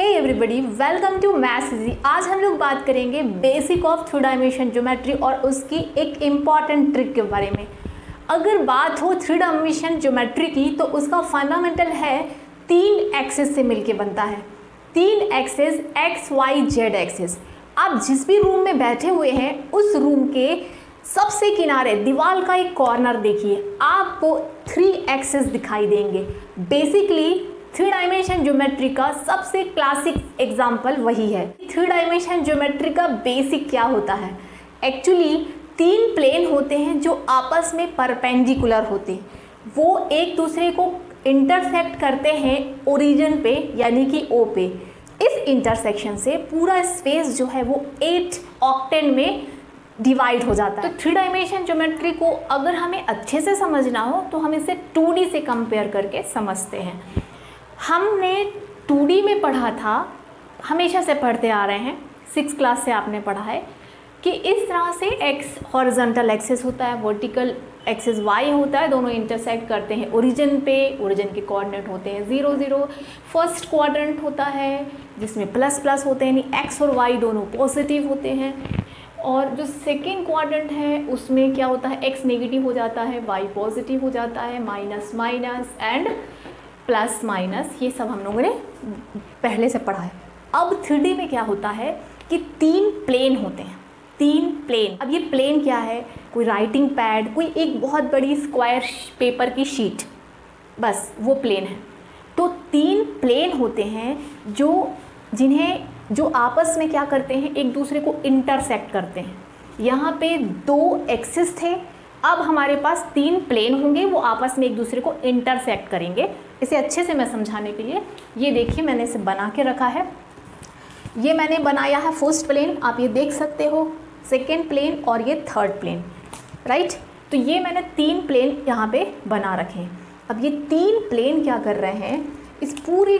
Hey everybody welcome to easy आज हम लोग बात करेंगे basic of three dimension geometry और उसकी एक इंपॉर्टेंट ट्रिक के बारे में। अगर बात हो थ्री डायमेंशन ज्योमेट्री की तो उसका फंडामेंटल है तीन एक्सेस से मिलके बनता है। तीन axes X Y Z axes आप जिस भी रूम में बैठे हुए हैं, उस रूम के सबसे किनारे, दीवार का एक कॉर्नर देखिए। आपको थ्री एक्सेस दिखाई देंगे। बेसिकली थ्री डायमेंशन ज्योमेट्री का सबसे क्लासिक एग्ज़ाम्पल वही है। थ्री डायमेंशन ज्योमेट्री का बेसिक क्या होता है? एक्चुअली तीन प्लेन होते हैं जो आपस में परपेंडिकुलर होते हैं। वो एक दूसरे को इंटरसेक्ट करते हैं ओरिजिन पे, यानी कि ओ पे। इस इंटरसेक्शन से पूरा स्पेस जो है वो एट ऑक्टेन में डिवाइड हो जाता है। तो थ्री डायमेंशन ज्योमेट्री को अगर हमें अच्छे से समझना हो तो हम इसे टू से कंपेयर करके समझते हैं। हमने टू में पढ़ा था, हमेशा से पढ़ते आ रहे हैं सिक्स क्लास से आपने पढ़ा है, कि इस तरह से एक्स हॉरिजेंटल एक्सेस होता है वर्टिकल एक्सेस वाई होता है, दोनों इंटरसेक्ट करते हैं ओरिजिन पे ओरिजिन के कोऑर्डिनेट होते हैं ज़ीरो ज़ीरो फ़र्स्ट क्वाड्रेंट होता है, जिसमें प्लस प्लस होते हैं, यानी एक्स और वाई दोनों पॉजिटिव होते हैं, और जो सेकेंड क्वाड्रेंट है, उसमें क्या होता है एक्स नेगेटिव हो जाता है वाई पॉजिटिव हो जाता है minus minus and plus minus, ये सब हम लोगों ने पहले से पढ़ा है। अब थ्री में क्या होता है कि तीन प्लेन होते हैं। तीन प्लेन। अब ये प्लेन क्या है? कोई राइटिंग पैड, कोई एक बहुत बड़ी स्क्वायर पेपर की शीट। बस, वो प्लेन है। तो तीन प्लेन होते हैं जो, जिन्हें, जो आपस में क्या करते हैं? एक दूसरे को इंटरसेक्ट करते हैं। यहाँ पे दो एक्सिस थे। अब हमारे पास तीन प्लेन होंगे, वो आपस में एक दूसरे को इंटरसेक्ट करेंगे। इसे अच्छे से मैं समझाने के लिए, ये देखिए मैंने इसे बना के रखा है। ये मैंने बनाया है फ़र्स्ट प्लेन आप ये देख सकते हो सेकेंड प्लेन और ये थर्ड प्लेन राइट तो ये मैंने तीन प्लेन यहाँ पे बना रखे हैं। अब ये तीन प्लेन क्या कर रहे हैं, इस पूरी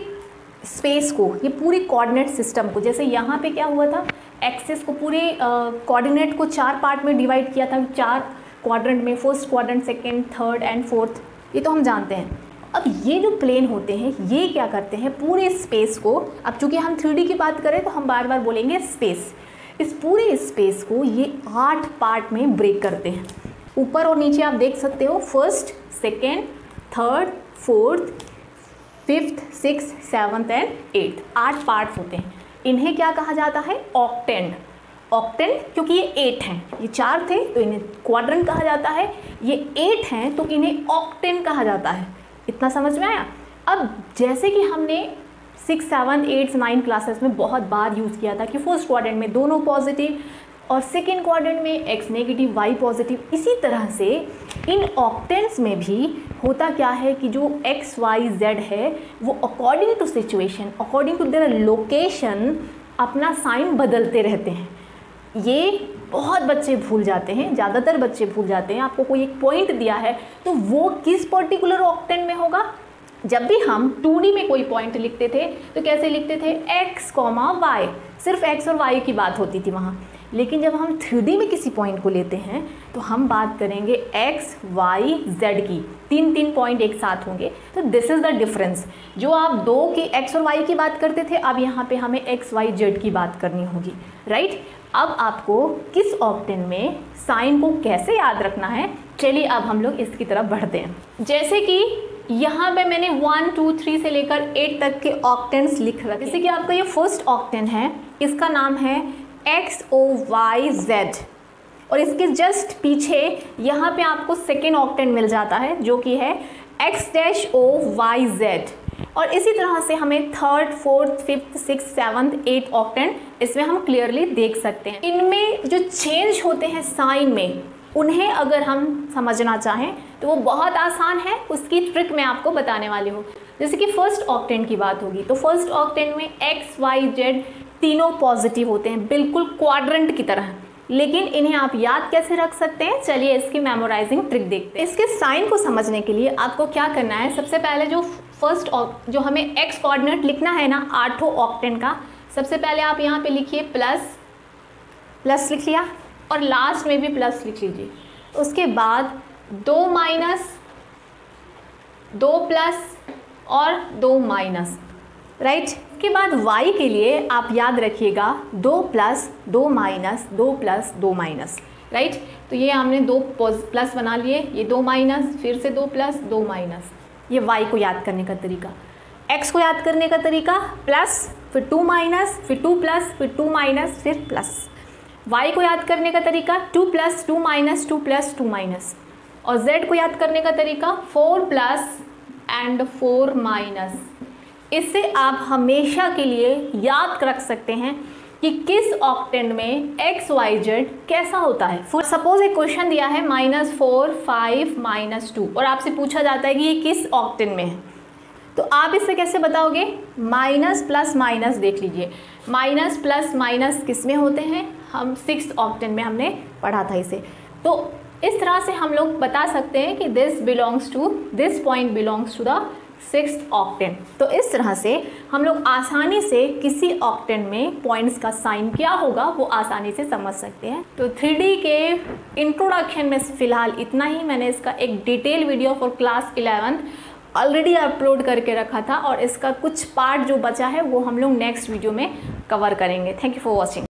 स्पेस को, ये पूरी कोऑर्डिनेट सिस्टम को, जैसे यहाँ पे क्या हुआ था एक्सेस को पूरे कोऑर्डिनेट को चार पार्ट में डिवाइड किया था, चार क्वाड्रेंट में first quadrant second third and fourth ये तो हम जानते हैं। अब ये जो प्लेन होते हैं, ये क्या करते हैं? पूरे स्पेस को, अब चूँकि हम थ्री की बात करें तो हम बार बार बोलेंगे स्पेस इस पूरे स्पेस को ये आठ पार्ट में ब्रेक करते हैं। ऊपर और नीचे आप देख सकते हो first second third fourth fifth six seventh and eighth आठ पार्ट्स होते हैं। इन्हें क्या कहा जाता है? ऑक्टेंड ऑक्टेंड क्योंकि ये एट हैं। ये चार थे तो इन्हें क्वाड्रेंट कहा जाता है। ये एट हैं तो इन्हें ऑक्टेन कहा जाता है। इतना समझ में आया? अब जैसे कि हमने six seven eighth nine classes में बहुत बार यूज़ किया था कि फ़र्स्ट क्वाड्रेंट में दोनों पॉजिटिव और सेकेंड क्वाड्रेंट में एक्स नेगेटिव वाई पॉजिटिव इसी तरह से इन ऑक्टेंस में भी होता क्या है कि जो एक्स वाई जेड है, वो according to situation according to their location अपना साइन बदलते रहते हैं। ये बहुत बच्चे भूल जाते हैं, ज़्यादातर बच्चे भूल जाते हैं। आपको कोई एक पॉइंट दिया है तो वो किस पर्टिकुलर ऑक्टेन में होगा? जब भी हम 2D में कोई पॉइंट लिखते थे तो कैसे लिखते थे? X कॉमा वाई सिर्फ़ x और y की बात होती थी वहाँ। लेकिन जब हम थ्री में किसी पॉइंट को लेते हैं तो हम बात करेंगे एक्स वाई जेड की। तीन तीन पॉइंट एक साथ होंगे। तो दिस इज़ द डिफरेंस जो आप दो की एक्स और वाई की बात करते थे, अब यहाँ पे हमें एक्स वाई जेड की बात करनी होगी। राइट अब आपको किस ऑप्टेन में साइन को कैसे याद रखना है? चलिए अब हम लोग इसकी तरफ़ बढ़ते हैं। जैसे कि यहाँ पे मैंने वन टू थ्री से लेकर एट तक के ऑक्टेंस लिख रखे। जैसे कि आपका ये फ़र्स्ट ऑक्टेन है, इसका नाम है एक्स ओ वाई जेड और इसके जस्ट पीछे यहाँ पे आपको सेकेंड ऑक्टेन मिल जाता है, जो कि है X dash O Y Z और इसी तरह से हमें third fourth fifth six seventh eight octant इसमें हम क्लियरली देख सकते हैं। इनमें जो चेंज होते हैं साइन में, उन्हें अगर हम समझना चाहें तो वो बहुत आसान है, उसकी ट्रिक मैं आपको बताने वाली हूँ। जैसे कि फ़र्स्ट ऑक्टेंट की बात होगी तो फ़र्स्ट ऑक्टेंट में एक्स वाई जेड तीनों पॉजिटिव होते हैं, बिल्कुल क्वाड्रेंट की तरह। लेकिन इन्हें आप याद कैसे रख सकते हैं? चलिए इसकी मेमोराइजिंग ट्रिक देखते हैं। इसके साइन को समझने के लिए आपको क्या करना है? सबसे पहले जो फ़र्स्ट जो हमें एक्स कोऑर्डिनेट लिखना है ना, आठों ऑक्टेन का, सबसे पहले आप यहाँ पे लिखिए प्लस प्लस लिख लिया, और लास्ट में भी प्लस लिख लीजिए। उसके बाद दो माइनस दो प्लस और दो माइनस राइट right? के बाद y के लिए आप याद रखिएगा, दो प्लस दो माइनस दो प्लस दो माइनस राइट तो ये हमने दो प्लस बना लिए, ये दो माइनस फिर से दो प्लस दो माइनस ये वाई को याद करने का तरीका। एक्स को याद करने का तरीका प्लस फिर टू माइनस फिर टू प्लस फिर टू माइनस फिर प्लस वाई को याद करने का तरीका two plus two minus two plus two minus और जेड को याद करने का तरीका four plus and four minus इससे आप हमेशा के लिए याद रख सकते हैं कि किस ऑक्टेंड में एक्स वाई जेड कैसा होता है? सपोज़ एक क्वेश्चन दिया है minus four five minus two और आपसे पूछा जाता है कि ये किस ऑक्टेंड में है। तो आप इसे कैसे बताओगे? माइनस प्लस माइनस देख लीजिए। माइनस प्लस माइनस किसमें होते हैं? हम सिक्स ऑक्टेन में हमने पढ़ा था इसे। तो इस तरह से हम लोग बता सकते हैं कि this belongs to this point belongs to the six octant. तो इस तरह से हम लोग आसानी से किसी ऑक्टेन में पॉइंट्स का साइन क्या होगा, वो आसानी से समझ सकते हैं। तो थ्री के इंट्रोडक्शन में फ़िलहाल इतना ही। मैंने इसका एक detail video for class eleventh already upload करके रखा था और इसका कुछ पार्ट जो बचा है, वो हम लोग नेक्स्ट वीडियो में कवर करेंगे। Thank you for watching